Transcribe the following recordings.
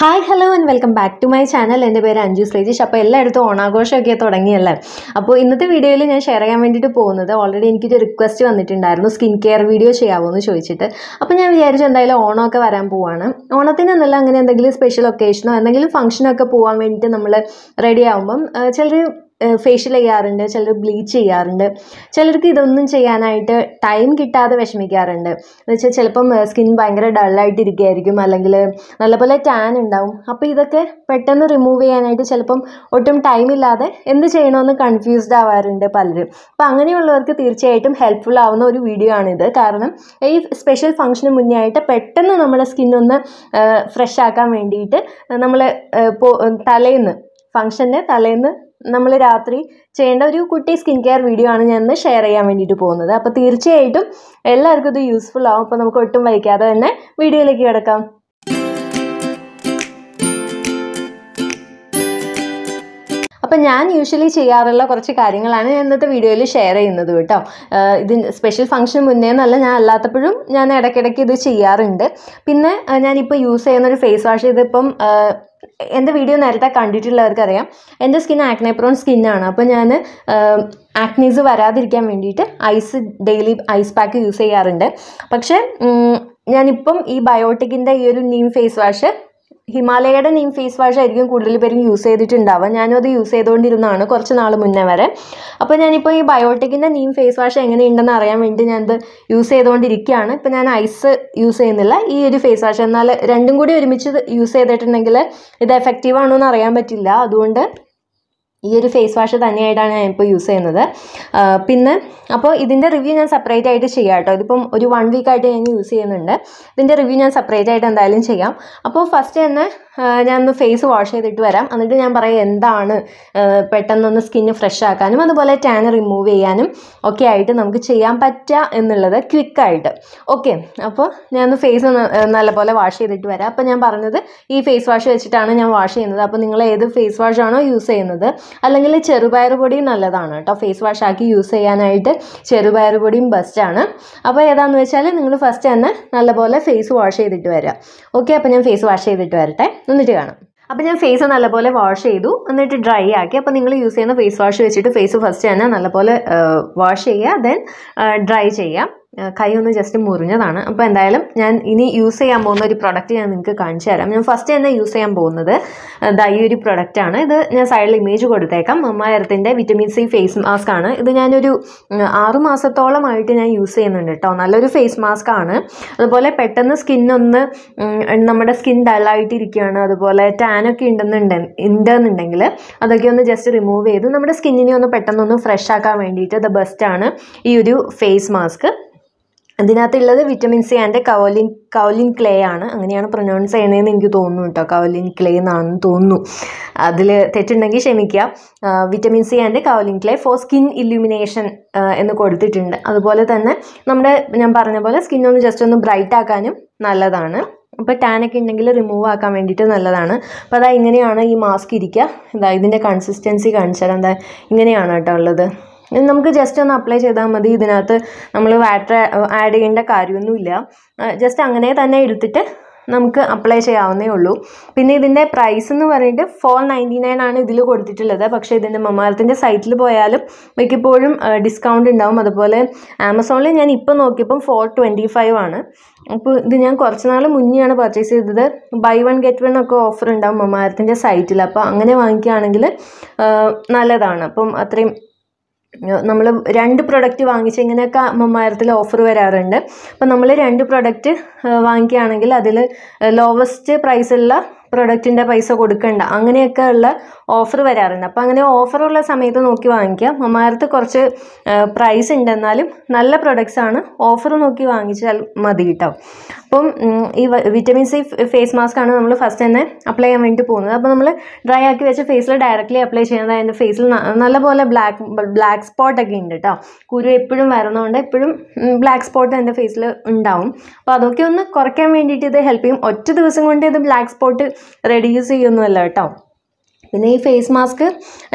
Hi hello and welcome back to my channel എന്റെ പേര് അഞ്ജു ശ്രീജിഷ് അപ്പോൾ എല്ലായിടത്തും ഓണാഘോഷമൊക്കെ തുടങ്ങിയല്ലേ? അപ്പോൾ ഇന്നത്തെ വീഡിയോയിൽ ഞാൻ ഷെയർ ചെയ്യാൻ വേണ്ടിയിട്ട് പോകുന്നത് ഓൾറെഡി എനിക്കൊരു റിക്വസ്റ്റ് വന്നിട്ടുണ്ടായിരുന്നു. സ്കിൻ കെയർ വീഡിയോ ചെയ്യാവോ എന്ന് ചോദിച്ചിട്ട്. അപ്പോൾ ഞാൻ വിചാരിച്ചു എന്തായാലും ഓണമൊക്കെ വരാൻ പോവാണ്. ഓണത്തിന് എന്നല്ല അങ്ങനെ എന്തെങ്കിലും സ്പെഷ്യൽ ഒക്കേഷനോ എന്തെങ്കിലും ഫംഗ്ഷനൊക്കെ പോകാൻ വേണ്ടിയിട്ട് നമ്മൾ റെഡി ആകുമ്പം ചിലർ ഫേഷ്യൽ ചെയ്യാറുണ്ട് ചിലർ ബ്ലീച്ച് ചെയ്യാറുണ്ട്. ചിലർക്ക് ഇതൊന്നും ചെയ്യാനായിട്ട് ടൈം കിട്ടാതെ വിഷമിക്കാറുണ്ട്. എന്ന് വെച്ചാൽ ചിലപ്പം സ്കിൻ ഭയങ്കര ഡള്ളായിട്ടിരിക്കുകയായിരിക്കും അല്ലെങ്കിൽ നല്ലപോലെ ടാൻ ഉണ്ടാവും. അപ്പോൾ ഇതൊക്കെ പെട്ടെന്ന് റിമൂവ് ചെയ്യാനായിട്ട് ചിലപ്പം ഒട്ടും ടൈം ഇല്ലാതെ എന്ത് ചെയ്യണമെന്ന് കൺഫ്യൂസ്ഡ് ആവാറുണ്ട് പലരും. അപ്പോൾ അങ്ങനെയുള്ളവർക്ക് തീർച്ചയായിട്ടും ഹെൽപ്ഫുൾ ആവുന്ന ഒരു വീഡിയോ ആണിത്. കാരണം ഈ സ്പെഷ്യൽ ഫംഗ്ഷന് മുന്നേ ആയിട്ട് പെട്ടെന്ന് നമ്മുടെ ഒന്ന് ഫ്രഷ് ആക്കാൻ വേണ്ടിയിട്ട് നമ്മൾ തലേന്ന് ഫംഗ്ഷന്റെ തലേന്ന് നമ്മൾ രാത്രി ചെയ്യേണ്ട ഒരു കുട്ടി സ്കിൻ കെയർ വീഡിയോ ആണ് ഞാൻ ഇന്ന് ഷെയർ ചെയ്യാൻ വേണ്ടിയിട്ട് പോകുന്നത്. അപ്പോൾ തീർച്ചയായിട്ടും എല്ലാവർക്കും ഇത് യൂസ്ഫുൾ ആവും. അപ്പോൾ നമുക്ക് ഒട്ടും വൈകാതെ തന്നെ വീഡിയോയിലേക്ക് കിടക്കാം. അപ്പം ഞാൻ യൂഷ്വലി ചെയ്യാറുള്ള കുറച്ച് കാര്യങ്ങളാണ് ഞാൻ ഇന്നത്തെ വീഡിയോയിൽ ഷെയർ ചെയ്യുന്നത് കേട്ടോ. ഇത് സ്പെഷ്യൽ ഫംഗ്ഷൻ മുന്നേ എന്നല്ല ഞാൻ അല്ലാത്തപ്പോഴും ഞാൻ ഇടയ്ക്കിടയ്ക്ക് ഇത് ചെയ്യാറുണ്ട്. പിന്നെ ഞാനിപ്പോൾ യൂസ് ചെയ്യുന്ന ഒരു ഫേസ് വാഷ് ഇതിപ്പം എന്റെ വീഡിയോ നേരത്തെ കണ്ടിട്ടുള്ളവർക്ക് അറിയാം എന്റെ സ്കിൻ ആക്നെപ്രോൺ സ്കിന്നാണ് അപ്പോൾ ഞാൻ ആക്നീസ് വരാതിരിക്കാൻ വേണ്ടിയിട്ട് ice daily ice pack use ചെയ്യാറുണ്ട്. പക്ഷേ ഞാനിപ്പം ഈ ബയോട്ടിക്കിന്റെ ഈ ഒരു നീം ഫേസ് വാഷ് ഹിമാലയയുടെ നീം ഫേസ് വാഷ് ആയിരിക്കും കൂടുതൽ പേരും യൂസ് ചെയ്തിട്ടുണ്ടാവുക. ഞാനും അത് യൂസ് ചെയ്തുകൊണ്ടിരുന്നതാണ് കുറച്ച് നാൾ മുന്നേ വരെ. അപ്പോൾ ഞാനിപ്പോൾ ഈ ബയോട്ടിക്കിന്റെ നീം ഫേസ് വാഷ് എങ്ങനെയുണ്ടെന്ന് അറിയാൻ വേണ്ടി ഞാനത് യൂസ് ചെയ്തുകൊണ്ടിരിക്കുകയാണ്. ഇപ്പോൾ ഞാൻ ഐസ് യൂസ് ചെയ്യുന്നില്ല. ഈ ഒരു ഫേസ് വാഷ് എന്നാൽ രണ്ടും കൂടി ഒരുമിച്ച് യൂസ് ചെയ്തിട്ടുണ്ടെങ്കിൽ ഇത് എഫക്റ്റീവ് ആണോ എന്ന് അറിയാൻ പറ്റില്ല. അതുകൊണ്ട് ഈ ഒരു ഫേസ് വാഷ് തന്നെയായിട്ടാണ് ഞാൻ ഇപ്പോൾ യൂസ് ചെയ്യുന്നത്. പിന്നെ അപ്പോൾ ഇതിന്റെ റിവ്യൂ ഞാൻ സെപ്പറേറ്റ് ആയിട്ട് ചെയ്യാം കേട്ടോ. ഇതിപ്പം ഒരു വൺ വീക്കായിട്ട് ഞാൻ യൂസ് ചെയ്യുന്നുണ്ട്. ഇതിന്റെ റിവ്യൂ ഞാൻ സെപ്പറേറ്റ് ആയിട്ട് എന്തായാലും ചെയ്യാം. അപ്പോൾ ഫസ്റ്റ് തന്നെ ഞാൻ ഒന്ന് ഫേസ് വാഷ് ചെയ്തിട്ട് വരാം. എന്നിട്ട് ഞാൻ പറയാം എന്താണ് പെട്ടെന്നൊന്ന് സ്കിന്ന് ഫ്രഷ് ആക്കാനും അതുപോലെ ടാൻ റിമൂവ് ചെയ്യാനും ഒക്കെ ആയിട്ട് നമുക്ക് ചെയ്യാൻ പറ്റുക എന്നുള്ളത് ക്വിക്കായിട്ട് ഓക്കെ അപ്പോൾ ഞാൻ ഫേസ് നല്ലപോലെ വാഷ് ചെയ്തിട്ട് വരാം. അപ്പോൾ ഞാൻ പറഞ്ഞത് ഈ ഫേസ് വാഷ് വെച്ചിട്ടാണ് ഞാൻ വാഷ് ചെയ്യുന്നത്. അപ്പോൾ നിങ്ങൾ ഏത് ഫേസ് വാഷ് ആണോ യൂസ് ചെയ്യുന്നത്. അല്ലെങ്കിൽ ചെറുപയർ പൊടി നല്ലതാണ് കേട്ടോ. ഫേസ് വാഷ് ആക്കി യൂസ് ചെയ്യാനായിട്ട് ചെറുപയർ പൊടിയും ബെസ്റ്റാണ് അപ്പോൾ ഏതാണെന്ന് വെച്ചാൽ നിങ്ങൾ ഫസ്റ്റ് തന്നെ നല്ലപോലെ ഫേസ് വാഷ് ചെയ്തിട്ട് വരാം. ഓക്കെ അപ്പോൾ ഞാൻ ഫേസ് വാഷ് ചെയ്തിട്ട് വരട്ടെ. എന്നിട്ട് കാണാം. അപ്പോൾ ഞാൻ ഫേസ് നല്ലപോലെ വാഷ് ചെയ്തു. എന്നിട്ട് ഡ്രൈ ആക്കി. അപ്പോൾ നിങ്ങൾ യൂസ് ചെയ്യുന്ന ഫേസ് വാഷ് വെച്ചിട്ട് ഫേസ് ഫസ്റ്റ് തന്നെ നല്ലപോലെ വാഷ് ചെയ്യുക. ദെൻ ഡ്രൈ ചെയ്യാം. കൈ ഒന്ന് ജസ്റ്റ് മുറിഞ്ഞതാണ്. അപ്പോൾ എന്തായാലും ഞാൻ ഇനി യൂസ് ചെയ്യാൻ പോകുന്ന ഒരു പ്രൊഡക്റ്റ് ഞാൻ നിങ്ങൾക്ക് കാണിച്ചു തരാം. ഞാൻ ഫസ്റ്റ് തന്നെ യൂസ് ചെയ്യാൻ പോകുന്നത് ദാ ഈ ഒരു പ്രൊഡക്റ്റാണ് ഇത് ഞാൻ സൈഡിൽ ഇമേജ് കൊടുത്തേക്കാം. മമ്മ എർത്തിന്റെ വിറ്റമിൻ സി ഫേസ് മാസ്ക് ആണ്. ഇത് ഞാനൊരു ആറു മാസത്തോളമായിട്ട് ഞാൻ യൂസ് ചെയ്യുന്നുണ്ട് കേട്ടോ നല്ലൊരു ഫേസ് മാസ്ക് ആണ്. അതുപോലെ പെട്ടെന്ന് സ്കിന്നൊന്ന് നമ്മുടെ സ്കിൻ ഡള്ളായിട്ടിരിക്കുകയാണ് അതുപോലെ ടാനൊക്കെ ഉണ്ടെന്നുണ്ട് ഉണ്ടെന്നുണ്ടെങ്കിൽ അതൊക്കെ ഒന്ന് ജസ്റ്റ് റിമൂവ് ചെയ്ത് നമ്മുടെ സ്കിന്നിനെ ഒന്ന് പെട്ടെന്നൊന്ന് ഫ്രഷ് ആക്കാൻ വേണ്ടിയിട്ട് ദ ബെസ്റ്റാണ് ഈ ഒരു face mask അതിനകത്തുള്ളത് vitamin C and kaolin kaolin clay ആണ്. അങ്ങനെയാണ് പ്രൊനൗൺസ് ചെയ്യണതെന്ന് എനിക്ക് തോന്നുന്നു കേട്ടോ കവലിൻ ക്ലേ എന്നാണെന്ന് തോന്നുന്നു. അതിൽ തെറ്റുണ്ടെങ്കിൽ ക്ഷമിക്കുക. Vitamin C and kaolin clay for skin illumination എന്ന് കൊടുത്തിട്ടുണ്ട്. അതുപോലെ തന്നെ നമ്മുടെ ഞാൻ പറഞ്ഞ പോലെ സ്കിൻ ഒന്ന് ജസ്റ്റ് ഒന്ന് ബ്രൈറ്റ് ആക്കാനും നല്ലതാണ്. അപ്പോൾ ടാനൊക്കെ ഉണ്ടെങ്കിൽ റിമൂവ് ആക്കാൻ വേണ്ടിയിട്ട് നല്ലതാണ്. അപ്പോൾ അതാ ഇങ്ങനെയാണ് ഈ മാസ്ക് ഇരിക്കുക. എന്താ ഇതിന്റെ കൺസിസ്റ്റൻസി കാണിച്ചാൽ എന്താ ഇങ്ങനെയാണ് കേട്ടോ ഉള്ളത്. നമുക്ക് ജസ്റ്റ് ഒന്ന് അപ്ലൈ ചെയ്താൽ മതി. ഇതിനകത്ത് നമ്മൾ വാട്ടർ ആഡ് ചെയ്യേണ്ട കാര്യമൊന്നുമില്ല. ജസ്റ്റ് അങ്ങനെ തന്നെ എടുത്തിട്ട് നമുക്ക് അപ്ലൈ ചെയ്യാവുന്നേ ഉള്ളൂ. പിന്നെ ഇതിന്റെ പ്രൈസ് എന്ന് പറഞ്ഞിട്ട് ഫോർ നയന്റി നയൻ ആണ് ഇതിൽ കൊടുത്തിട്ടുള്ളത്. പക്ഷേ ഇതിന്റെ മമാർത്തിന്റെ സൈറ്റിൽ പോയാലും മിക്കപ്പോഴും ഡിസ്കൗണ്ട് ഉണ്ടാവും. അതുപോലെ ആമസോണിൽ ഞാൻ ഇപ്പോൾ നോക്കിയപ്പം ഫോർ ട്വന്റി ഫൈവ് ആണ്. അപ്പോൾ ഇത് ഞാൻ കുറച്ച് നാൾ മുന്നെയാണ് പർച്ചേസ് ചെയ്തത്. ബൈ വൺ ഗെറ്റ് വൺ ഒക്കെ ഓഫർ ഉണ്ടാവും മമാർത്തിന്റെ സൈറ്റിൽ അപ്പോൾ അങ്ങനെ വാങ്ങിക്കുകയാണെങ്കിൽ നല്ലതാണ്. അപ്പം അത്രയും നമ്മൾ രണ്ട് പ്രൊഡക്റ്റ് വാങ്ങിച്ച് ഇങ്ങനെയൊക്കെ അമ്മമാരത്തിൽ ഓഫർ വരാറുണ്ട്. അപ്പം നമ്മൾ രണ്ട് പ്രൊഡക്റ്റ് വാങ്ങിക്കുകയാണെങ്കിൽ അതിൽ ലോവസ്റ്റ് പ്രൈസുള്ള പ്രൊഡക്റ്റിന്റെ പൈസ കൊടുക്കണ്ട. അങ്ങനെയൊക്കെ ഉള്ള ഓഫർ വരാറുണ്ട്. അപ്പോൾ അങ്ങനെ ഓഫറുള്ള സമയത്ത് നോക്കി വാങ്ങിക്കുക മമ്മാരത്ത് കുറച്ച് പ്രൈസ് ഉണ്ടെന്നാലും നല്ല പ്രൊഡക്ട്സ് ആണ്. ഓഫർ നോക്കി വാങ്ങിച്ചാൽ മതി കേട്ടോ. അപ്പം ഈ വിറ്റമിൻ സി ഫേസ് മാസ്ക് ആണ് നമ്മൾ ഫസ്റ്റ് തന്നെ അപ്ലൈ ചെയ്യാൻ വേണ്ടി പോകുന്നത്. അപ്പോൾ നമ്മൾ ഡ്രൈ ആക്കി വെച്ച ഫേസിൽ ഡയറക്റ്റ്ലി അപ്ലൈ ചെയ്യുന്നത്. അതിന്റെ ഫേസിൽ നല്ലപോലെ ബ്ലാക്ക് ബ്ലാക്ക് സ്പോട്ടൊക്കെ ഉണ്ട് കേട്ടോ. കുരു എപ്പോഴും വരുന്നതുകൊണ്ട് എപ്പോഴും ബ്ലാക്ക് സ്പോട്ട് എന്റെ ഫേസിൽ ഉണ്ടാവും. അപ്പോൾ അതൊക്കെ ഒന്ന് കുറയ്ക്കാൻ വേണ്ടിയിട്ട് ഇത് ഹെൽപ്പ് ചെയ്യും. ഒറ്റ ദിവസം കൊണ്ട് ഇത് ബ്ലാക്ക് സ്പോട്ട് റെഡ്യൂസ് ചെയ്യുന്നതല്ല കേട്ടോ. പിന്നെ ഈ ഫേസ് മാസ്ക്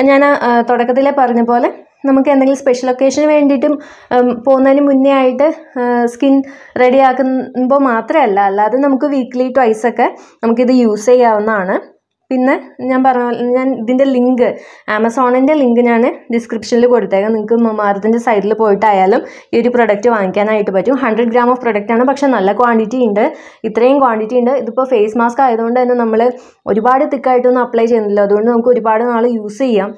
ഞാൻ തുടക്കത്തിലെ പറഞ്ഞ പോലെ നമുക്ക് എന്തെങ്കിലും സ്പെഷ്യൽ ഒക്കേഷന് വേണ്ടിയിട്ടും പോകുന്നതിന് മുന്നേ ആയിട്ട് സ്കിൻ റെഡിയാക്കുമ്പോൾ മാത്രമല്ല അല്ലാതെ നമുക്ക് വീക്ക്ലി ട്വൈസ് ഒക്കെ നമുക്കിത് യൂസ് ചെയ്യാവുന്നതാണ്. പിന്നെ ഞാൻ പറഞ്ഞ ഞാൻ ഇതിന്റെ ലിങ്ക് ആമസോണിന്റെ ലിങ്ക് ഞാൻ ഡിസ്ക്രിപ്ഷനിൽ കൊടുത്തേക്കാം. നിങ്ങൾക്ക് മമാർത്തിന്റെ സൈഡിൽ പോയിട്ടായാലും ഈ ഒരു പ്രൊഡക്റ്റ് വാങ്ങിക്കാനായിട്ട് പറ്റും. ഹൺഡ്രഡ് ഗ്രാം ഓഫ് പ്രൊഡക്റ്റാണ് പക്ഷെ നല്ല ക്വാണ്ടിറ്റി ഉണ്ട്. ഇത്രയും ക്വാണ്ടിറ്റി ഉണ്ട്. ഇതിപ്പോൾ ഫേസ് മാസ്ക് ആയതുകൊണ്ട് തന്നെ നമ്മൾ ഒരുപാട് തിക്കായിട്ടൊന്നും അപ്ലൈ ചെയ്യുന്നില്ല. അതുകൊണ്ട് നമുക്ക് ഒരുപാട് നാൾ യൂസ് ചെയ്യാം.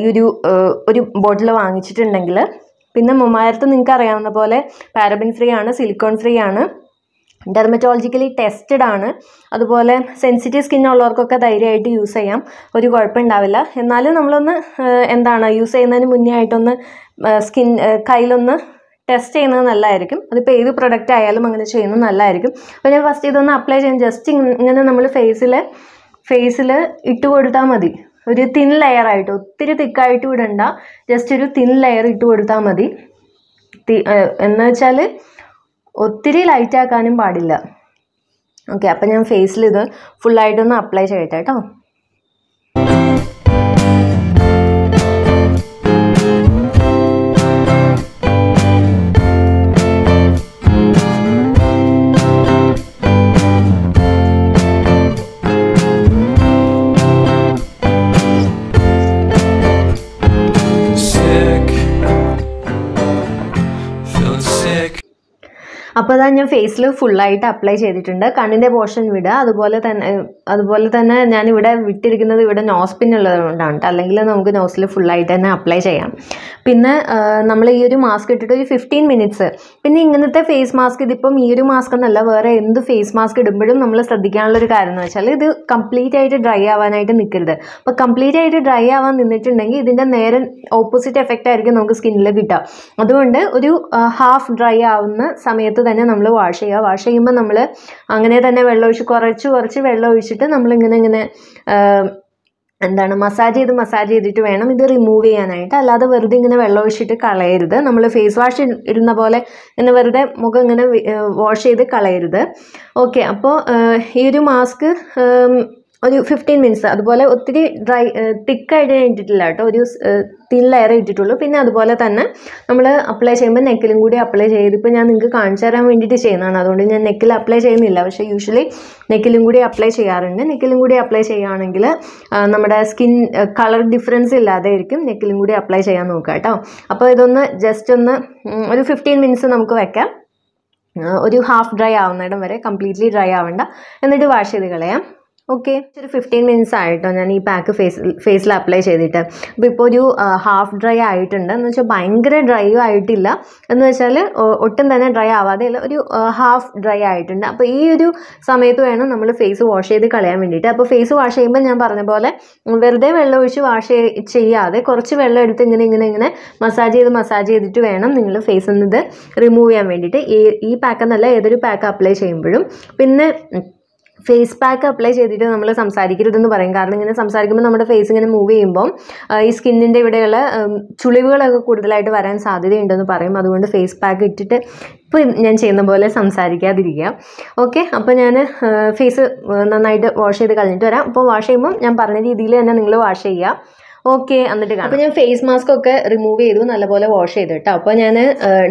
ഈ ഒരു ഒരു ബോട്ടിൽ വാങ്ങിച്ചിട്ടുണ്ടെങ്കിൽ പിന്നെ മുമാരത്ത് നിങ്ങൾക്ക് അറിയാവുന്ന പോലെ പാരബിൻ ഫ്രീ ആണ് സിലിക്കോൺ ഫ്രീ ആണ്. ഡെർമറ്റോളജിക്കലി ടെസ്റ്റഡ് ആണ്. അതുപോലെ സെൻസിറ്റീവ് സ്കിൻ ഉള്ളവർക്കൊക്കെ ധൈര്യമായിട്ട് യൂസ് ചെയ്യാം. ഒരു കുഴപ്പമുണ്ടാവില്ല. എന്നാലും നമ്മളൊന്ന് എന്താണ് യൂസ് ചെയ്യുന്നതിന് മുന്നേ ആയിട്ടൊന്ന് സ്കിൻ കയ്യിലൊന്ന് ടെസ്റ്റ് ചെയ്യുന്നത് നല്ലതായിരിക്കും. അതിപ്പോൾ ഏത് പ്രൊഡക്റ്റ് ആയാലും അങ്ങനെ ചെയ്യുന്നത് നല്ലതായിരിക്കും. അപ്പോൾ ഞാൻ ഫസ്റ്റ് ഇതൊന്ന് അപ്ലൈ ചെയ്യാൻ ജസ്റ്റ് ഇങ്ങനെ നമ്മൾ ഫേസിൽ ഫേസിൽ ഇട്ട് കൊടുത്താൽ മതി. ഒരു തിൻ ലെയർ ആയിട്ട് ഒത്തിരി തിക്കായിട്ട് ഇടണ്ട ജസ്റ്റ് ഒരു തിൻ ലെയർ ഇട്ട് കൊടുത്താൽ മതി. എന്ന് വെച്ചാൽ ഒത്തിരി ലൈറ്റ് ആക്കാനും പാടില്ല. ഓക്കെ അപ്പം ഞാൻ ഫേസിൽ ഇത് ഫുള്ളായിട്ടൊന്ന് അപ്ലൈ ചെയ്യട്ടെ കേട്ടോ അപ്പോൾ അതാ ഞാൻ ഫേസിൽ ഫുള്ളായിട്ട് അപ്ലൈ ചെയ്തിട്ടുണ്ട്. കണ്ണിന്റെ പോർഷൻ വിടുക. അതുപോലെ തന്നെ അതുപോലെ തന്നെ ഞാൻ ഇവിടെ വിട്ടിരിക്കുന്നത് ഇവിടെ നോസ് പിൻ ഉള്ളതുകൊണ്ടാണ്. അല്ലെങ്കിൽ നമുക്ക് നോസിൽ ഫുള്ളായിട്ട് തന്നെ അപ്ലൈ ചെയ്യാം. പിന്നെ നമ്മൾ ഈ ഒരു മാസ്ക് ഇട്ടിട്ട് ഒരു ഫിഫ്റ്റീൻ മിനിറ്റ്സ് പിന്നെ ഇങ്ങനത്തെ ഫേസ് മാസ്ക് ഇതിപ്പം ഈ ഒരു മാസ്ക് എന്നല്ല വേറെ എന്ത് ഫേസ് മാസ്ക് ഇടുമ്പോഴും നമ്മൾ ശ്രദ്ധിക്കാനുള്ള ഒരു കാര്യം എന്ന് വെച്ചാൽ ഇത് കംപ്ലീറ്റ് ആയിട്ട് ഡ്രൈ ആവാനായിട്ട് നിൽക്കരുത് അപ്പോൾ കംപ്ലീറ്റ് ആയിട്ട് ഡ്രൈ ആവാൻ നിന്നിട്ടുണ്ടെങ്കിൽ ഇതിന്റെ നേരെ ഓപ്പോസിറ്റ് എഫക്റ്റ് ആയിരിക്കും നമുക്ക് സ്കിന്നിൽ കിട്ടുക. അതുകൊണ്ട് ഒരു ഹാഫ് ഡ്രൈ ആവുന്ന സമയത്ത് തന്നെ നമ്മൾ വാഷ് ചെയ്യുക. വാഷ് ചെയ്യുമ്പോൾ നമ്മൾ അങ്ങനെ തന്നെ വെള്ളം ഒഴിച്ച് കുറച്ച് കുറച്ച് വെള്ളം ഒഴിച്ചിട്ട് നമ്മളിങ്ങനെ ഇങ്ങനെ എന്താണ് മസാജ് ചെയ്ത് മസാജ് ചെയ്തിട്ട് വേണം ഇത് റിമൂവ് ചെയ്യാനായിട്ട്. അല്ലാതെ വെറുതെ ഇങ്ങനെ വെള്ളം ഒഴിച്ചിട്ട് കളയരുത്. നമ്മൾ ഫേസ് വാഷ് ഇടുന്ന പോലെ ഇങ്ങനെ വെറുതെ മുഖം ഇങ്ങനെ വാഷ് ചെയ്ത് കളയരുത്. ഓക്കെ അപ്പോൾ ഈ ഒരു മാസ്ക് ഒരു ഫിഫ്റ്റീൻ മിനിറ്റ്സ് അതുപോലെ ഒത്തിരി ഡ്രൈ തിക്കായിട്ട് ഞാൻ ഇട്ടിട്ടില്ല കേട്ടോ. ഒരു തിൻ ലെയർ ഇട്ടിട്ടുള്ളൂ. പിന്നെ അതുപോലെ തന്നെ നമ്മൾ അപ്ലൈ ചെയ്യുമ്പോൾ നെക്കിലും കൂടി അപ്ലൈ ചെയ്ത് ഇപ്പോൾ ഞാൻ നിങ്ങൾക്ക് കാണിച്ചു തരാൻ വേണ്ടിയിട്ട് ചെയ്യുന്നതാണ്. അതുകൊണ്ട് ഞാൻ നെക്കിൽ അപ്ലൈ ചെയ്യുന്നില്ല. പക്ഷേ യൂഷ്വലി നെക്കിലും കൂടി അപ്ലൈ ചെയ്യാറുണ്ട്. നെക്കിലും കൂടി അപ്ലൈ ചെയ്യുകയാണെങ്കിൽ നമ്മുടെ സ്കിൻ കളർ ഡിഫറൻസ് ഇല്ലാതെ ആയിരിക്കും നെക്കിലും കൂടി അപ്ലൈ ചെയ്യാൻ നോക്കുക കേട്ടോ. അപ്പോൾ ഇതൊന്ന് ജസ്റ്റ് ഒന്ന് ഒരു ഫിഫ്റ്റീൻ മിനിറ്റ്സ് നമുക്ക് വെക്കാം. ഒരു ഹാഫ് ഡ്രൈ ആവുന്നിടം വരെ കംപ്ലീറ്റ്ലി ഡ്രൈ ആവണ്ട. എന്നിട്ട് വാഷ് ചെയ്ത് കളയാം. ഓക്കെ ഒരു ഫിഫ്റ്റീൻ മിനിറ്റ്സ് ആയിട്ടോ ഞാൻ ഈ പാക്ക് ഫേസ് ഫേസിൽ അപ്ലൈ ചെയ്തിട്ട്. അപ്പോൾ ഇപ്പോൾ ഒരു ഹാഫ് ഡ്രൈ ആയിട്ടുണ്ട്. എന്ന് വെച്ചാൽ ഭയങ്കര ഡ്രൈ ആയിട്ടില്ല. എന്ന് വെച്ചാൽ ഒട്ടും തന്നെ ഡ്രൈ ആവാതെ ഇല്ല. ഒരു ഹാഫ് ഡ്രൈ ആയിട്ടുണ്ട്. അപ്പോൾ ഈ ഒരു സമയത്ത് വേണം നമ്മൾ ഫേസ് വാഷ് ചെയ്ത് കളയാൻ വേണ്ടിയിട്ട്. അപ്പോൾ ഫേസ് വാഷ് ചെയ്യുമ്പോൾ ഞാൻ പറഞ്ഞ പോലെ വെറുതെ വെള്ളം ഒഴിച്ച് വാഷ് ചെയ്യാതെ കുറച്ച് വെള്ളം എടുത്ത് ഇങ്ങനെ ഇങ്ങനെ ഇങ്ങനെ മസാജ് ചെയ്ത് മസാജ് ചെയ്തിട്ട് വേണം നിങ്ങൾ ഫേസിൽ നിന്ന് റിമൂവ് ചെയ്യാൻ വേണ്ടിയിട്ട്. ഈ ഈ പാക്ക് എന്നല്ല ഏതൊരു പാക്ക് അപ്ലൈ ചെയ്യുമ്പോഴും. പിന്നെ ഫേസ് പാക്ക് അപ്ലൈ ചെയ്തിട്ട് നമ്മൾ സംസാരിക്കരുതെന്ന് പറയും. കാരണം ഇങ്ങനെ സംസാരിക്കുമ്പോൾ നമ്മുടെ ഫേസ് ഇങ്ങനെ മൂവ് ചെയ്യുമ്പോൾ ഈ സ്കിന്നിന്റെ ഇവിടെയുള്ള ചുളിവുകളൊക്കെ കൂടുതലായിട്ട് വരാൻ സാധ്യതയുണ്ടെന്ന് പറയും. അതുകൊണ്ട് ഫേസ് പാക്ക് ഇട്ടിട്ട് ഇപ്പോൾ ഞാൻ ചെയ്യുന്ന പോലെ സംസാരിക്കാതിരിക്കുക. ഓക്കെ അപ്പോൾ ഞാൻ ഫേസ് നന്നായിട്ട് വാഷ് ചെയ്ത് കളഞ്ഞിട്ട് വരാം. അപ്പോൾ വാഷ് ചെയ്യുമ്പോൾ ഞാൻ പറഞ്ഞ രീതിയിൽ തന്നെ നിങ്ങൾ വാഷ് ചെയ്യുക. ഓക്കെ എന്നിട്ട് അപ്പോൾ ഞാൻ ഫേസ് മാസ്ക് ഒക്കെ റിമൂവ് ചെയ്തു നല്ലപോലെ വാഷ് ചെയ്തു കേട്ടോ. അപ്പോൾ ഞാൻ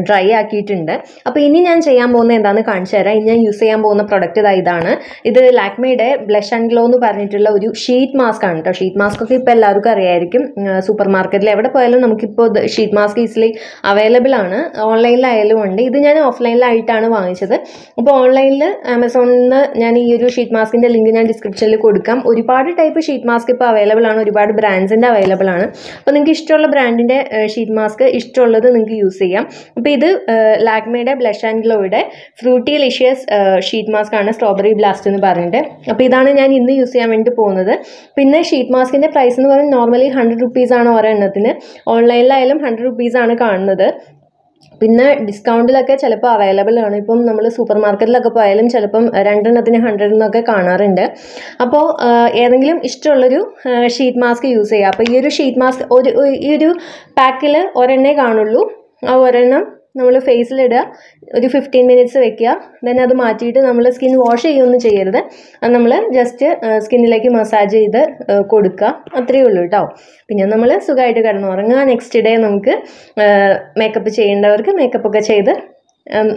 ഡ്രൈ ആക്കിയിട്ടുണ്ട്. അപ്പോൾ ഇനി ഞാൻ ചെയ്യാൻ പോകുന്നത് എന്താണെന്ന് കാണിച്ചു തരാം. ഇനി ഞാൻ യൂസ് ചെയ്യാൻ പോകുന്ന പ്രൊഡക്റ്റ് ഇതാ ഇതാണ്. ഇത് ലാക്മയുടെ ബ്ലഷ് ആൻഡ് ഗ്ലോ എന്ന് പറഞ്ഞിട്ടുള്ള ഒരു ഷീറ്റ് മാസ്ക് ആണ് കേട്ടോ. ഷീറ്റ് മാസ്ക് ഒക്കെ ഇപ്പോൾ എല്ലാവർക്കും അറിയായിരിക്കും. സൂപ്പർ മാർക്കറ്റിൽ എവിടെ പോയാലും നമുക്കിപ്പോൾ ഷീറ്റ് മാസ്ക് ഈസിലി അവൈലബിൾ ആണ്. ഓൺലൈനിലായാലും ഉണ്ട്. ഇത് ഞാൻ ഓഫ്ലൈനിലായിട്ടാണ് വാങ്ങിച്ചത്. അപ്പോൾ ഓൺലൈനിൽ ആമസോണിൽ നിന്ന് ഞാൻ ഈ ഒരു ഷീറ്റ് മാസ്കിന്റെ ലിങ്ക് ഞാൻ ഡിസ്ക്രിപ്ഷനിൽ കൊടുക്കാം. ഒരുപാട് ടൈപ്പ് ഷീറ്റ് മാസ്ക് ഇപ്പോൾ അവൈലബിൾ ആണ്. ഒരുപാട് ബ്രാൻഡ്സിന്റെ ആണ്. അപ്പോൾ നിങ്ങൾക്ക് ഇഷ്ടമുള്ള ബ്രാൻഡിന്റെ ഷീറ്റ് മാസ്ക് ഇഷ്ടമുള്ളത് നിങ്ങൾക്ക് യൂസ് ചെയ്യാം. അപ്പോൾ ഇത് ലാക്മയുടെ ബ്ലഷ് ആൻഡ് ഗ്ലോയുടെ ഫ്രൂട്ടി ലിഷ്യസ് ഷീറ്റ് മാസ്ക് ആണ് സ്ട്രോബെറി ബ്ലാസ്റ്റ് എന്ന് പറഞ്ഞിട്ട് അപ്പോൾ ഇതാണ് ഞാൻ ഇന്ന് യൂസ് ചെയ്യാൻ വേണ്ടി പോകുന്നത്. പിന്നെ ഷീറ്റ് മാസ്കിന്റെ പ്രൈസ് എന്ന് പറയുന്നത് നോർമലി ഹൺഡ്രഡ് റുപ്പീസാണ് എണ്ണത്തിന് ഓൺലൈനിലായാലും ഹൺഡ്രഡ് റുപ്പീസാണ് കാണുന്നത്. പിന്നെ ഡിസ്കൗണ്ടിലൊക്കെ ചിലപ്പോൾ അവൈലബിൾ ആണ്. ഇപ്പം നമ്മൾ സൂപ്പർ മാർക്കറ്റിലൊക്കെ പോയാലും ചിലപ്പം രണ്ടെണ്ണത്തിന് ഹൺഡ്രഡ് എന്നൊക്കെ കാണാറുണ്ട്. അപ്പോൾ ഏതെങ്കിലും ഇഷ്ടമുള്ളൊരു ഷീറ്റ് മാസ്ക് യൂസ് ചെയ്യുക അപ്പോൾ ഈ ഒരു ഷീറ്റ് മാസ്ക് ഒരു ഈ ഒരു പാക്കിൽ ഒരെണ്ണേ കാണുള്ളൂ. ആ ഒരെണ്ണം നമ്മൾ ഫേസിലിടുക ഒരു ഫിഫ്റ്റീൻ മിനിറ്റ്സ് വെക്കുക. ദെൻ അത് മാറ്റിയിട്ട് നമ്മൾ സ്കിൻ വാഷ് ചെയ്യുകയൊന്നും ചെയ്യരുത്. അത് നമ്മൾ ജസ്റ്റ് സ്കിന്നിലേക്ക് മസാജ് ചെയ്ത് കൊടുക്കുക. അത്രയേ ഉള്ളൂ കേട്ടോ പിന്നെ നമ്മൾ സുഖമായിട്ട് കിടന്നുറങ്ങുക. നെക്സ്റ്റ് ഡേ നമുക്ക് മേക്കപ്പ് ചെയ്യേണ്ടവർക്ക് മേക്കപ്പ് ഒക്കെ ചെയ്ത്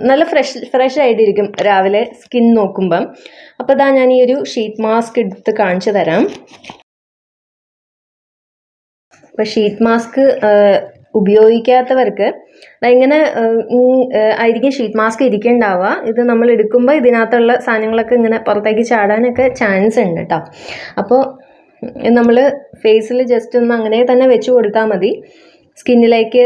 നല്ല ഫ്രഷ് ഫ്രഷ് ആയിട്ടിരിക്കും രാവിലെ സ്കിൻ നോക്കുമ്പം. അപ്പോൾ ഇതാ ഞാൻ ഈ ഒരു ഷീറ്റ് മാസ്ക് എടുത്ത് കാണിച്ചു തരാം. അപ്പോൾ ഷീറ്റ് മാസ്ക് ഉപയോഗിക്കാത്തവർക്ക് ഇങ്ങനെ ആയിരിക്കും ഷീറ്റ് മാസ്ക് ഇരിക്കേണ്ടാവുക. ഇത് നമ്മൾ എടുക്കുമ്പോൾ ഇതിനകത്തുള്ള സാധനങ്ങളൊക്കെ ഇങ്ങനെ പുറത്തേക്ക് ചാടാനൊക്കെ ചാൻസ് ഉണ്ട് കേട്ടോ അപ്പോൾ നമ്മൾ ഫേസിൽ ജസ്റ്റ് ഒന്ന് അങ്ങനെ തന്നെ വെച്ച് കൊടുത്താൽ മതി. സ്കിന്നിലേക്ക്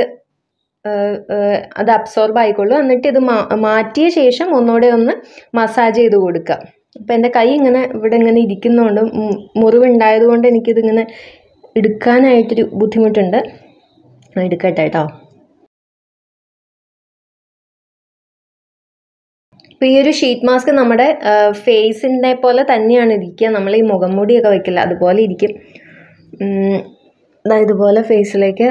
അത് അബ്സോർബ് ആയിക്കൊള്ളൂ. എന്നിട്ട് ഇത് മാറ്റിയ ശേഷം ഒന്നുകൂടെ ഒന്ന് മസാജ് ചെയ്ത് കൊടുക്കുക. അപ്പം എന്റെ കൈ ഇങ്ങനെ ഇവിടെ ഇങ്ങനെ ഇരിക്കുന്നതുകൊണ്ട് മുറിവുണ്ടായതുകൊണ്ട് എനിക്കിതിങ്ങനെ എടുക്കാനായിട്ടൊരു ബുദ്ധിമുട്ടുണ്ട്. എടുക്കട്ടെ കേട്ടോ അപ്പോൾ ഈ ഒരു ഷീറ്റ് മാസ്ക് നമ്മുടെ ഫേസിന്റെ പോലെ തന്നെയാണ് ഇരിക്കുക. നമ്മൾ ഈ മുഖം മൂടിയൊക്കെ വെക്കില്ല അതുപോലെ ഇരിക്കും. ഇതുപോലെ ഫേസിലേക്ക്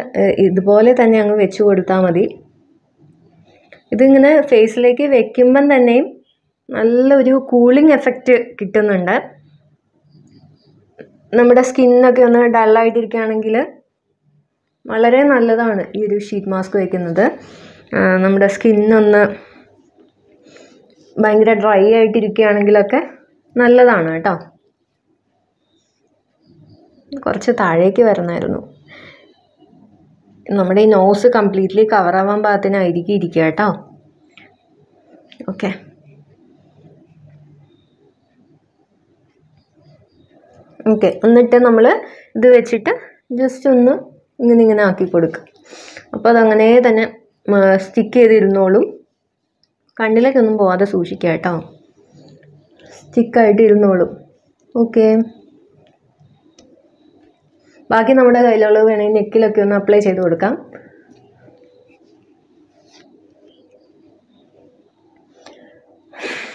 ഇതുപോലെ തന്നെ അങ്ങ് വെച്ച് കൊടുത്താൽ മതി. ഇതിങ്ങനെ ഫേസിലേക്ക് വെക്കുമ്പം തന്നെയും നല്ലൊരു കൂളിംഗ് എഫക്റ്റ് കിട്ടുന്നുണ്ട്. നമ്മുടെ സ്കിന്നൊക്കെ ഒന്ന് ഡള്ളായിട്ടിരിക്കുകയാണെങ്കിൽ വളരെ നല്ലതാണ് ഈ ഒരു ഷീറ്റ് മാസ്ക് വയ്ക്കുന്നത് നമ്മുടെ സ്കിന്നൊന്ന് ഭയങ്കര ഡ്രൈ ആയിട്ടിരിക്കുകയാണെങ്കിലൊക്കെ നല്ലതാണ് കേട്ടോ. കുറച്ച് താഴേക്ക് വരണമായിരുന്നു. നമ്മുടെ ഈ നോസ് കംപ്ലീറ്റ്ലി കവറാവാൻ പാകത്തിനായിരിക്കും ഇരിക്കുക കേട്ടോ. ഓക്കെ ഓക്കെ എന്നിട്ട് നമ്മൾ ഇത് വെച്ചിട്ട് ജസ്റ്റ് ഒന്ന് ഇങ്ങനെ ഇങ്ങനെ ആക്കി കൊടുക്കുക അപ്പോൾ അതങ്ങനെ തന്നെ സ്റ്റിക്ക് ചെയ്തിരുന്നോളും. കണ്ണിലേക്കൊന്നും പോവാതെ സൂക്ഷിക്കുക കേട്ടോ. സ്റ്റിക്കായിട്ട് ഇരുന്നോളും. ഓക്കെ ബാക്കി നമ്മുടെ കയ്യിലുള്ളത് വേണമെങ്കിൽ നെക്കിലൊക്കെ ഒന്ന് അപ്ലൈ ചെയ്ത് കൊടുക്കാം.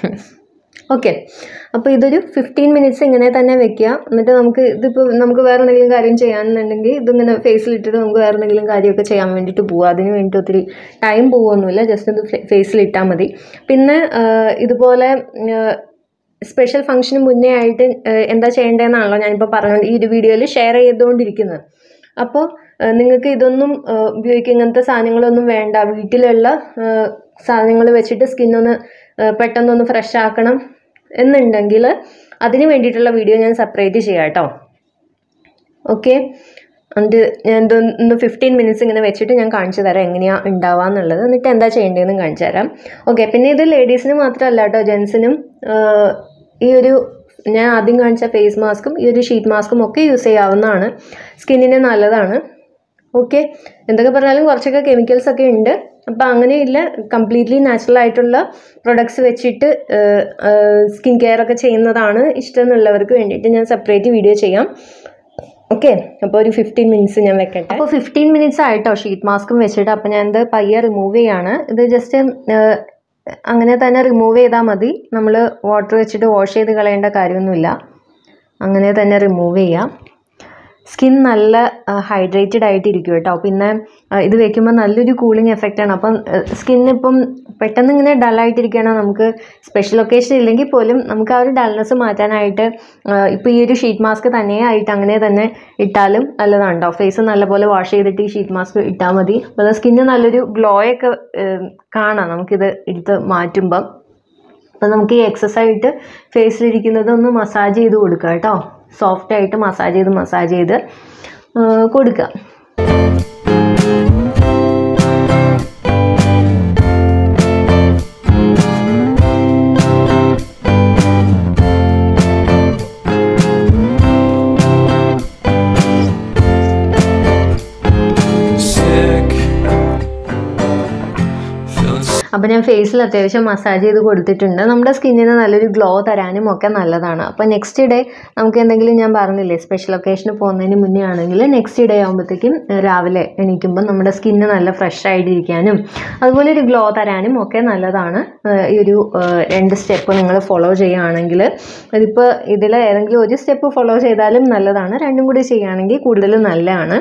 ഓക്കെ അപ്പോൾ ഇതൊരു ഫിഫ്റ്റീൻ മിനിറ്റ്സ് ഇങ്ങനെ തന്നെ വെക്കുക എന്നിട്ട് നമുക്ക് ഇതിപ്പോൾ നമുക്ക് വേറെ എന്തെങ്കിലും കാര്യം ചെയ്യാമെന്നുണ്ടെങ്കിൽ ഇതിങ്ങനെ ഫേസിലിട്ടിട്ട് നമുക്ക് വേറെ എന്തെങ്കിലും കാര്യമൊക്കെ ചെയ്യാൻ വേണ്ടിയിട്ട് പോവുക അതിന് വേണ്ടിയിട്ട് ഒത്തിരി ടൈം പോകുമൊന്നുമില്ല ജസ്റ്റ് ഇത് ഫേസിലിട്ടാൽ മതി. പിന്നെ ഇതുപോലെ സ്പെഷ്യൽ ഫംഗ്ഷന് മുന്നേ ആയിട്ട് എന്താ ചെയ്യേണ്ടതെന്നാണല്ലോ ഞാനിപ്പോൾ പറഞ്ഞത് ഈ ഒരു വീഡിയോയിൽ ഷെയർ ചെയ്തുകൊണ്ടിരിക്കുന്നത് അപ്പോൾ നിങ്ങൾക്ക് ഇതൊന്നും ഉപയോഗിക്കുക ഇങ്ങനത്തെ സാധനങ്ങളൊന്നും വേണ്ട. വീട്ടിലുള്ള സാധനങ്ങൾ വെച്ചിട്ട് സ്കിന്നൊന്ന് പെട്ടെന്നൊന്ന് ഫ്രഷ് ആക്കണം. എന്നുണ്ടെങ്കിൽ അതിന് വേണ്ടിയിട്ടുള്ള വീഡിയോ ഞാൻ സെപ്പറേറ്റ് ചെയ്യാം കേട്ടോ. ഓക്കെ എന്നിട്ട് ഞാൻ ഇതൊന്ന് ഫിഫ്റ്റീൻ മിനിറ്റ്സ് ഇങ്ങനെ വെച്ചിട്ട് ഞാൻ കാണിച്ചു തരാം എങ്ങനെയാണ് ഉണ്ടാവുക എന്നുള്ളത്. എന്നിട്ട് എന്താ ചെയ്യേണ്ടതെന്ന് കാണിച്ചു തരാം. ഓക്കെ പിന്നെ ഇത് ലേഡീസിന് മാത്രമല്ല കേട്ടോ ജെൻസിനും ഈ ഒരു ഞാൻ ആദ്യം കാണിച്ച ഫേസ് മാസ്കും ഈ ഒരു ഷീറ്റ് മാസ്കും ഒക്കെ യൂസ് ചെയ്യാവുന്നതാണ്. സ്കിന്നിന് നല്ലതാണ്. ഓക്കെ. എന്തൊക്കെ പറഞ്ഞാലും കുറച്ചൊക്കെ കെമിക്കൽസ് ഒക്കെ ഉണ്ട്. അപ്പോൾ അങ്ങനെയില്ല കംപ്ലീറ്റ്ലി നാച്ചുറൽ ആയിട്ടുള്ള പ്രൊഡക്ട്സ് വെച്ചിട്ട് സ്കിൻ കെയർ ഒക്കെ ചെയ്യുന്നതാണ് ഇഷ്ടം എന്നുള്ളവർക്ക് വേണ്ടിയിട്ട് ഞാൻ സെപ്പറേറ്റ് വീഡിയോ ചെയ്യാം. ഓക്കെ. അപ്പോൾ ഒരു ഫിഫ്റ്റീൻ മിനിറ്റ്സ് ഞാൻ വെക്കട്ടെ. അപ്പോൾ ഫിഫ്റ്റീൻ മിനിറ്റ്സ് ആയിട്ടോ ഷീറ്റ് മാസ്കും വെച്ചിട്ട്. അപ്പോൾ ഞാൻ ഇത് പയ്യെ റിമൂവ് ചെയ്യാണ്. ഇത് ജസ്റ്റ് അങ്ങനെ തന്നെ റിമൂവ് ചെയ്താൽ മതി. നമ്മൾ വാട്ടർ വെച്ചിട്ട് വാഷ് ചെയ്ത് കളയേണ്ട കാര്യമൊന്നുമില്ല. അങ്ങനെ തന്നെ റിമൂവ് ചെയ്യാം. സ്കിൻ നല്ല ഹൈഡ്രേറ്റഡ് ആയിട്ടിരിക്കും കേട്ടോ. പിന്നെ ഇത് വെക്കുമ്പോൾ നല്ലൊരു കൂളിംഗ് എഫക്റ്റാണ് അപ്പം സ്കിൻ ഇപ്പം പെട്ടെന്ന് ഇങ്ങനെ ഡള്ളായിട്ടിരിക്കുകയാണ് നമുക്ക് സ്പെഷ്യൽ ഒക്കേഷൻ ഇല്ലെങ്കിൽ പോലും നമുക്ക് ആ ഒരു ഡൾനെസ് മാറ്റാനായിട്ട് ഇപ്പോൾ ഈ ഒരു ഷീറ്റ് മാസ്ക് തന്നെ ആയിട്ട് അങ്ങനെ തന്നെ ഇട്ടാലും നല്ലതാണ് ഫേസ് നല്ലപോലെ വാഷ് ചെയ്തിട്ട് ഈ ഷീറ്റ് മാസ്ക് ഇട്ടാൽ മതി. അപ്പോൾ സ്കിന്ന് നല്ലൊരു ഗ്ലോ ഒക്കെ കാണാം നമുക്കിത് എടുത്ത് മാറ്റുമ്പം. അപ്പം നമുക്ക് ഈ എക്സസ് ആയിട്ട് ഫേസിലിരിക്കുന്നത് ഒന്ന് മസാജ് ചെയ്ത് കൊടുക്കുക കേട്ടോ സോഫ്റ്റ് ആയിട്ട് മസാജ് ചെയ്ത് മസാജ് ചെയ്ത് കൊടുക്കുക. അപ്പോൾ ഞാൻ ഫേസിൽ അത്യാവശ്യം മസാജ് ചെയ്ത് കൊടുത്തിട്ടുണ്ട്. നമ്മുടെ സ്കിന്നിന് നല്ലൊരു ഗ്ലോ തരാനും ഒക്കെ നല്ലതാണ്. അപ്പോൾ നെക്സ്റ്റ് ഡേ നമുക്ക് എന്തെങ്കിലും ഞാൻ പറഞ്ഞില്ലേ സ്പെഷ്യൽ ഒക്കേഷന് പോകുന്നതിന് മുന്നേ ആണെങ്കിൽ നെക്സ്റ്റ് ഡേ ആകുമ്പോഴത്തേക്കും രാവിലെ എണീക്കുമ്പോൾ നമ്മുടെ സ്കിന്ന് നല്ല ഫ്രഷ് ആയിട്ടിരിക്കാനും അതുപോലെ ഒരു ഗ്ലോ തരാനും ഒക്കെ നല്ലതാണ്. ഈ ഒരു രണ്ട് സ്റ്റെപ്പ് നിങ്ങൾ ഫോളോ ചെയ്യുകയാണെങ്കിൽ ഇതിപ്പോൾ ഇതിൽ ഏതെങ്കിലും ഒരു സ്റ്റെപ്പ് ഫോളോ ചെയ്താലും നല്ലതാണ്. രണ്ടും കൂടി ചെയ്യുകയാണെങ്കിൽ കൂടുതൽ നല്ലതാണ്.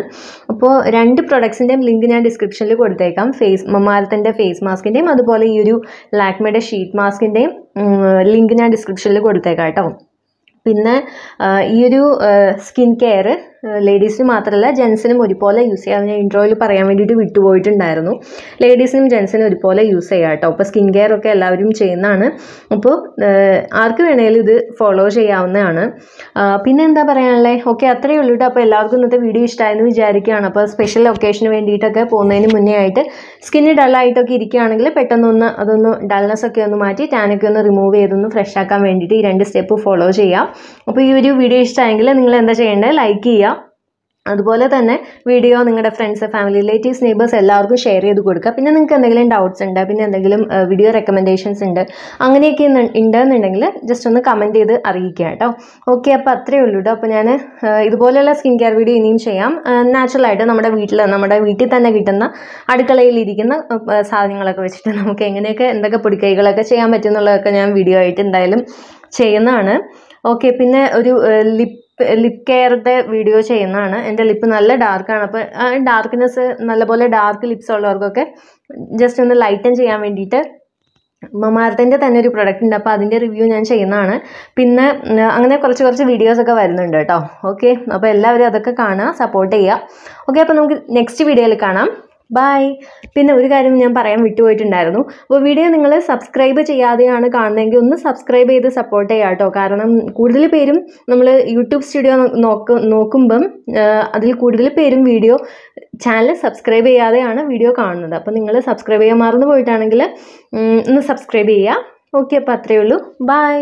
അപ്പോൾ രണ്ട് പ്രൊഡക്ട്സിന്റെയും ലിങ്ക് ഞാൻ ഡിസ്ക്രിപ്ഷനിൽ കൊടുത്തേക്കാം. ഫേസ് മമാരത്തിന്റെ ഫേസ് മാസ്കിന്റെയും അതുപോലെ ഈ ഒരു ലാക്മയുടെ ഷീറ്റ് മാസ്കിന്റെയും ലിങ്ക് ഞാൻ ഡിസ്ക്രിപ്ഷനിൽ കൊടുത്തേക്കാം കേട്ടോ. പിന്നെ ഈ ഒരു സ്കിൻ കെയർ ലേഡീസിന് മാത്രമല്ല ജെൻസിനും ഒരുപോലെ യൂസ് ചെയ്യാം. ഞാൻ ഇൻട്രോയിൽ പറയാൻ വേണ്ടിയിട്ട് വിട്ടുപോയിട്ടുണ്ടായിരുന്നു. ലേഡീസിനും ജെൻസിനും ഒരുപോലെ യൂസ് ചെയ്യാം കേട്ടോ. അപ്പോൾ സ്കിൻ കെയർ ഒക്കെ എല്ലാവരും ചെയ്യുന്നതാണ്. അപ്പോൾ ആർക്ക് വേണമെങ്കിലും ഇത് ഫോളോ ചെയ്യാവുന്നതാണ്. പിന്നെ എന്താ പറയാനുള്ളത് ഓക്കെ അത്രയേ ഉള്ളൂ കേട്ടോ. അപ്പോൾ എല്ലാവർക്കും ഇന്നത്തെ വീഡിയോ ഇഷ്ടമായെന്ന് വിചാരിക്കുകയാണ്. അപ്പോൾ സ്പെഷ്യൽ ഒക്കേഷന് വേണ്ടിയിട്ടൊക്കെ പോകുന്നതിന് മുന്നേ ആയിട്ട് സ്കിന്ന് ഡള്ളായിട്ടൊക്കെ ഇരിക്കുകയാണെങ്കിൽ പെട്ടെന്നൊന്ന് അതൊന്ന് ഡൾനെസ് ഒക്കെ ഒന്ന് മാറ്റി ടാനൊക്കെ ഒന്ന് റിമൂവ് ചെയ്തൊന്ന് ഫ്രഷ് ആക്കാൻ വേണ്ടിയിട്ട് ഈ രണ്ട് സ്റ്റെപ്പ് ഫോളോ ചെയ്യാം. അപ്പോൾ ഈ ഒരു വീഡിയോ ഇഷ്ടമായെങ്കിൽ നിങ്ങൾ എന്താ ചെയ്യേണ്ടത് ലൈക്ക് ചെയ്യുക. അതുപോലെ തന്നെ വീഡിയോ നിങ്ങളുടെ ഫ്രണ്ട്സ് ഫാമിലി റിലേറ്റീവ്സ് നെയ്ബേഴ്സ് എല്ലാവർക്കും ഷെയർ ചെയ്ത് കൊടുക്കുക. പിന്നെ നിങ്ങൾക്ക് എന്തെങ്കിലും ഡൗട്ട്സ് ഉണ്ട് പിന്നെ എന്തെങ്കിലും വീഡിയോ റെക്കമെൻഡേഷൻസ് ഉണ്ട് അങ്ങനെയൊക്കെ ഉണ്ടെന്നുണ്ടെങ്കിൽ ജസ്റ്റ് ഒന്ന് കമന്റ് ചെയ്ത് അറിയിക്കുക കേട്ടോ. ഓക്കെ അപ്പോൾ അത്രയേ ഉള്ളൂ കേട്ടോ. അപ്പോൾ ഞാൻ ഇതുപോലെയുള്ള സ്കിൻ കെയർ വീഡിയോ ഇനിയും ചെയ്യാം. നാച്ചുറലായിട്ട് നമ്മുടെ വീട്ടിൽ നമ്മുടെ വീട്ടിൽ തന്നെ കിട്ടുന്ന അടുക്കളയിലിരിക്കുന്ന സാധനങ്ങളൊക്കെ വെച്ചിട്ട് നമുക്ക് എങ്ങനെയൊക്കെ എന്തൊക്കെ പൊടിക്കൈകളൊക്കെ ചെയ്യാൻ പറ്റുമെന്നുള്ളതൊക്കെ ഞാൻ വീഡിയോ ആയിട്ട് എന്തായാലും ചെയ്യുന്നതാണ്. ഓക്കെ പിന്നെ ഒരു ലിപ് ലിപ് കെയറുടെ വീഡിയോ ചെയ്യുന്നതാണ്. എന്റെ ലിപ്പ് നല്ല ഡാർക്കാണ് അപ്പോൾ ഡാർക്ക്നെസ് നല്ലപോലെ ഡാർക്ക് ലിപ്സ് ഉള്ളവർക്കൊക്കെ ജസ്റ്റ് ഒന്ന് ലൈറ്റൻ ചെയ്യാൻ വേണ്ടിയിട്ട് മമാർത്തിന്റെ തന്നെ ഒരു പ്രൊഡക്റ്റ് ഉണ്ട്. അപ്പോൾ അതിന്റെ റിവ്യൂ ഞാൻ ചെയ്യുന്നതാണ്. പിന്നെ അങ്ങനെ കുറച്ച് കുറച്ച് വീഡിയോസ് ഒക്കെ വരുന്നുണ്ട് കേട്ടോ. ഓക്കെ അപ്പോൾ എല്ലാവരും അതൊക്കെ കാണുക സപ്പോർട്ട് ചെയ്യുക. ഓക്കെ അപ്പോൾ നമുക്ക് നെക്സ്റ്റ് വീഡിയോയിൽ കാണാം. ബൈ പിന്നെ ഒരു കാര്യം ഞാൻ പറയാൻ വിട്ടുപോയിട്ടുണ്ടായിരുന്നു. അപ്പോൾ വീഡിയോ നിങ്ങൾ സബ്സ്ക്രൈബ് ചെയ്യാതെയാണ് കാണുന്നതെങ്കിൽ ഒന്ന് സബ്സ്ക്രൈബ് ചെയ്ത് സപ്പോർട്ട് ചെയ്യുക കേട്ടോ. കാരണം കൂടുതൽ പേരും നമ്മൾ യൂട്യൂബ് സ്റ്റുഡിയോ നോക്ക് നോക്കുമ്പം അതിൽ കൂടുതൽ പേരും വീഡിയോ ചാനൽ സബ്സ്ക്രൈബ് ചെയ്യാതെയാണ് വീഡിയോ കാണുന്നത്. അപ്പോൾ നിങ്ങൾ സബ്സ്ക്രൈബ് ചെയ്യാൻ മറന്നു പോയിട്ടാണെങ്കിൽ ഒന്ന് സബ്സ്ക്രൈബ് ചെയ്യുക. ഓക്കെ അപ്പോൾ അത്രയേ ഉള്ളൂ. ബൈ